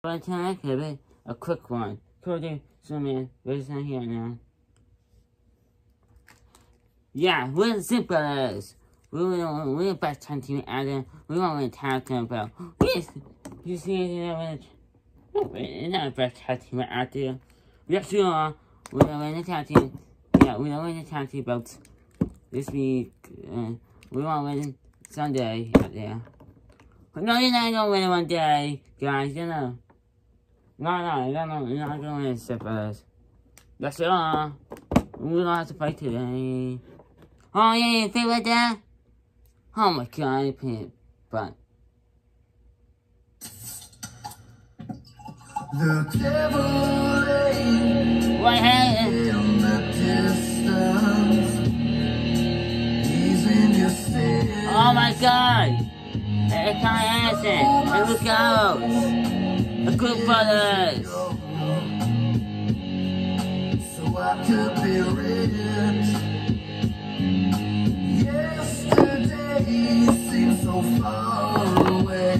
But tonight could be a quick one. Cody, so man, where's not here now? Yeah, we're the brothers. We were we're best hunting Adam. We want to talk about. Yes, you see it. We're not best hunting out there. Yes, you are. We're going to talk to you. Yeah, we're going to talk to you about this week. Uh, we want to win Sunday out there. No, you're not gonna win one day, guys. You know. No, no, you're not, you're not gonna win Sippers. Yes, you are. We don't have to fight today. Oh, yeah, you feel like that? Oh my god, I can't. But. The devil lay What happened? in the distance. He's in your city. Oh my god! It's my accent. Here we go. The Good Brothers. So I could be rich. Yesterday seemed so far away.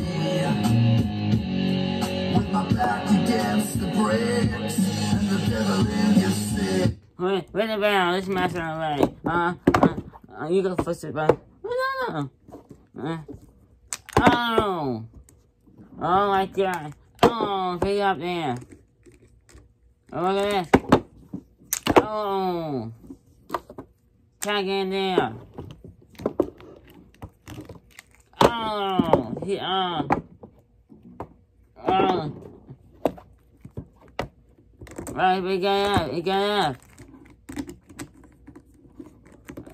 With my back against the bricks and the devil in your city. Wait, wait a minute. Let's mess away. Uh, uh, uh, you go first, bud. No, no, no. Uh, oh. Oh my god. Oh, pick up there. Oh, look at this. Oh. Tag in there. Oh, he, oh. Oh. Right, we got up, we got up.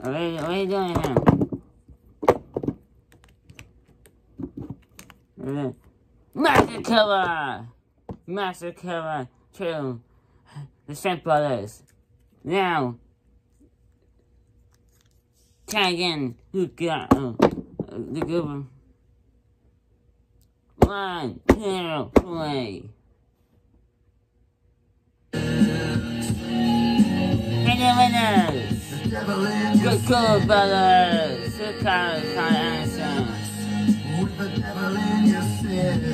What are, you, what are you doing here? Uh, Master Killer! Master Killer 2. The Shrimp Brothers. Now, tag in uh, uh, the good one. One, two, three. And the winners! Good Brothers! Good Karl Anderson. With the devil in your city.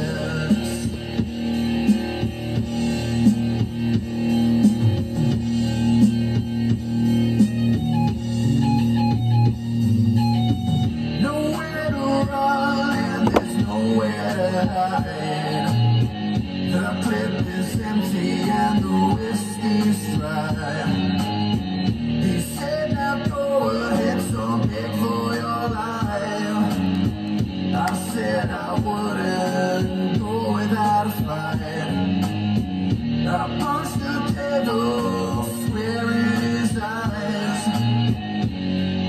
Wouldn't go without a fight. Punched the devil square his eyes.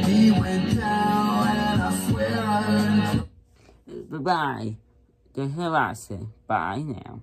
He went down and I swear I him Bye-bye. The Harassing. Bye now.